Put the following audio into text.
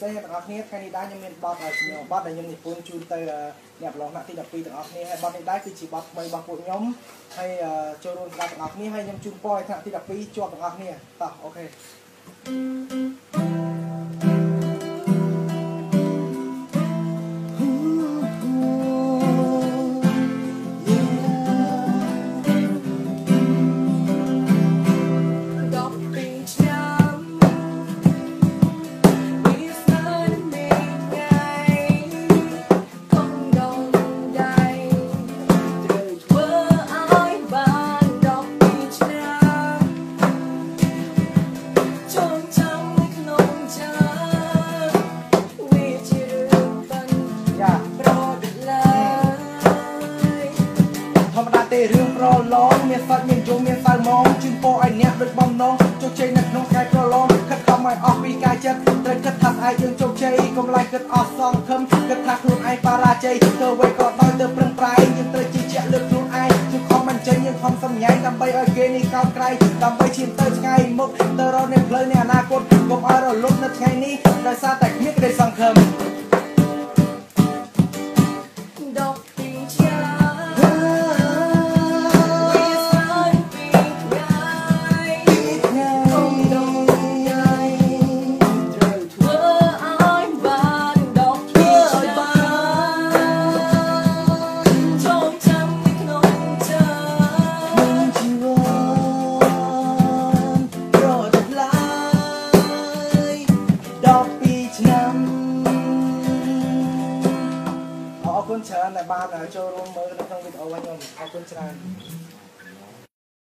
សេសទាំងអស់គ្នាថ្ងៃនេះដែរខ្ញុំមានបទឲ្យខ្ញុំបទដែលខ្ញុំនិពន្ធជូនទៅអ្នកប្រឡងថ្នាក់ទី12ទាំងអស់គ្នាហើយបទនេះដែរគឺជាបទថ្មីរបស់ពួកខ្ញុំហើយចូលរួមស្ដាប់ទាំងអស់គ្នាហើយខ្ញុំជូនពរឲ្យថ្នាក់ទី12ជាប់ទាំងអស់គ្នាតោះអូខេដ ប្រឡងមានសាច់មានយងមានសៅម៉ងជូនពរឲ្យអ្នកដូចបំណងជោគជ័យនៅក្នុងថ្ងៃប្រឡងខិតខំឲ្យអស់ពីកាយចិត្តត្រូវគិតថាស្អែកយើងជោគជ័យកុំឡាយគិតអស់សងខឹមគិតថាខ្លួនឯងបរាជ័យធ្វើអ្វីក៏ដោយទៅប្រឹងប្រែងយើងត្រូវជឿជាក់លើខ្លួនឯងយើងខំមិនចេញយើងខំសម្ញែងដើម្បីឲ្យគេនេះកោតក្រែងដើម្បីឈានទៅឆ្ងាយមុខទៅរកនៅផ្លូវនៃអនាគតកុំឲ្យរលត់នៅថ្ងៃនេះដោយសារតែគ្មានក្តីសង្ឃឹម 12ឆ្នាំអរគុណច្រើនដែលបានចូលរួមមើលនៅក្នុងវីដេអូរបស់ខ្ញុំអរគុណច្រើន